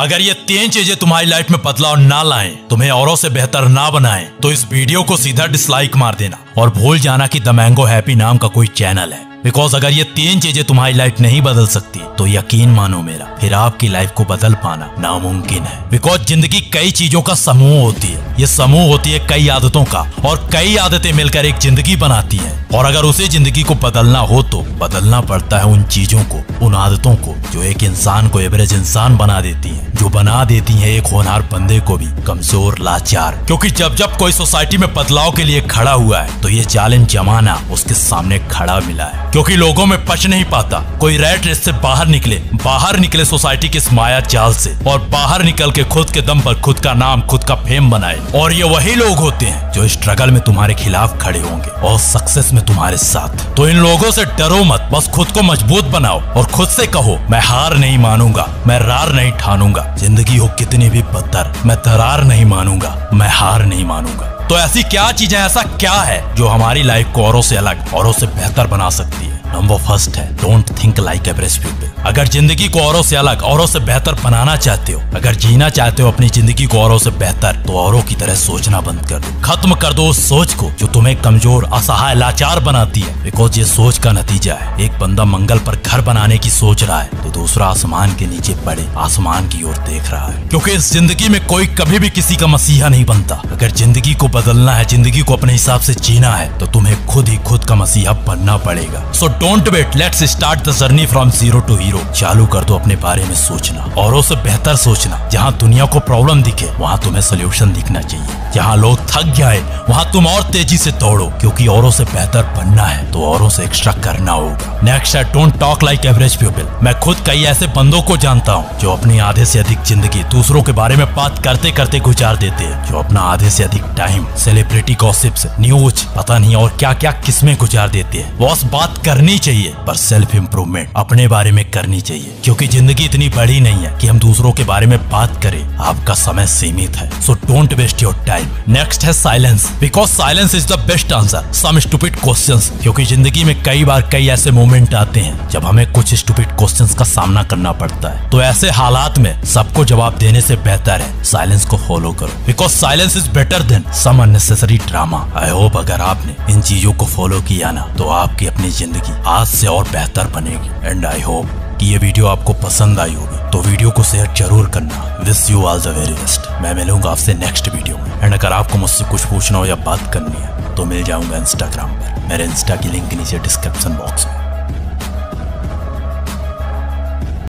अगर ये तीन चीज़ें तुम्हारी लाइफ में बदलाव ना लाएँ, तुम्हें औरों से बेहतर ना बनाएँ, तो इस वीडियो को सीधा डिसलाइक मार देना और भूल जाना कि द मैंगो हैप्पी नाम का कोई चैनल है। बिकॉज़ अगर ये तीन चीज़ें तुम्हारी लाइफ नहीं बदल सकती तो यकीन मानो मेरा, फिर आपकी लाइफ को बदल पाना नामुमकिन है। बिकॉज़ ज़िंदगी कई चीज़ों का समूह होती है। ये समूह होती है कई आदतों का, और कई आदतें मिलकर एक ज़िंदगी बनाती है। और अगर उसे ज़िंदगी को बदलना हो तो बदलना पड़ता है उन चीज़ों को, उन आदतों को, जो एक इंसान को एवरेज इंसान बना देती है। जो बना देती है एक होनहार बंदे को भी, कमज़ोर, लाचार। क्योंकि जब जब कोई सोसाइटी में बदलाव के लिए खड़ा हुआ है तो ये जालिम जमाना उसके सामने खड़ा मिला है। क्योंकि लोगों में पच नहीं पाता। कोई रेड रेस से बाहर निकले बाहर निकले सोसाइटी के इस माया जाल से और बाहर निकल के खुद के दम पर खुद का नाम, खुद का फेम बनाए। और ये वही लोग होते हैं जो स्ट्रगल में तुम्हारे खिलाफ खड़े होंगे और सक्सेस में तुम्हारे साथ। तो इन लोगों से डरो मत, बस खुद को मज़बूत बनाओ और खुद से कहो, मैं हार नहीं मानूँगा, मैं रार नहीं ठानूँगा। ज़िंदगी हो कितनी भी बदतर, मैं तरार नहीं मानूँगा, मैं हार नहीं मानूँगा। तो ऐसी क्या चीज़ें, ऐसा क्या है जो हमारी लाइफ को औरों से अलग औरों से बेहतर बना सकती है? नंबर फ़र्स्ट है। Don't think like average people अगर ज़िंदगी को औरों से अलग, औरों से बेहतर बनाना चाहते हो, अगर जीना चाहते हो अपनी ज़िंदगी को औरों से बेहतर तो औरों की तरह सोचना बंद कर दो। खत्म कर दो उस सोच को जो तुम्हें कमज़ोर, असहाय, लाचार बनाती है। बिकॉज़ ये सोच का नतीजा है। एक बंदा मंगल पर घर बनाने की सोच रहा है तो दूसरा आसमान के नीचे पड़े, आसमान की ओर देख रहा है। क्योंकि इस ज़िंदगी में कोई कभी भी किसी का मसीहा नहीं बनता। अगर ज़िंदगी को बदलना है, ज़िंदगी को अपने हिसाब से जीना है तो तुम्हें खुद ही खुद का मसीहा बनना पड़ेगा। So don't wait let's start the journey from zero to hero चालू कर दो अपने बारे में सोचना औरों से बेहतर सोचना। जहाँ दुनिया को प्रॉब्लम दिखे, वहाँ तुम्हें सोल्यूशन दिखना चाहिए। जहाँ लोग थक जाए, वहाँ तुम और तेज़ी से दौड़ो। क्योंकि औरों से बेहतर बनना है तो औरों से एक्स्ट्रा करना होगा। नेक्स्ट है don't talk like average people मैं खुद कई ऐसे बंदों को जानता हूँ, जो अपनी आधे से अधिक ज़िंदगी दूसरों के बारे में बात करते करते गुजार देते हैं, जो अपना आधे से अधिक टाइम सेलिब्रिटी गॉसिप्स न्यूज़ पता नहीं और क्या क्या किस्में गुजार देते हैं। बॉस बात करनी चाहिए, पर सेल्फ इम्प्रूवमेंट अपने बारे में करनी चाहिए। क्योंकि ज़िंदगी इतनी बड़ी नहीं है कि हम दूसरों के बारे में बात करें। आपका समय सीमित है। So don't waste your time next है silence because silence is the best answer some stupid questions क्योंकि ज़िंदगी में कई बार कई ऐसे मोमेंट आते हैं, जब हमें कुछ स्टूपिड क्वेश्चंस का सामना करना पड़ता है। तो ऐसे हालात में सबको जवाब देने से बेहतर है साइलेंस को फॉलो करो। Because silence is better than some unnecessary drama I hope अगर आपने इन चीज़ों को फॉलो किया ना तो आपकी अपनी ज़िंदगी आज से और बेहतर बनेगी। एंड आई होप कि ये वीडियो आपको पसंद आई होगी। तो वीडियो को शेयर ज़रूर करना। Wish you all the very best मैं मिलूँगा आपसे नेक्स्ट वीडियो में। एंड अगर आपको मुझसे कुछ पूछना हो या बात करनी है तो मिल जाऊँगा इंस्टाग्राम पर। मेरे इंस्टा की लिंक नीचे डिस्क्रिप्शन बॉक्स में।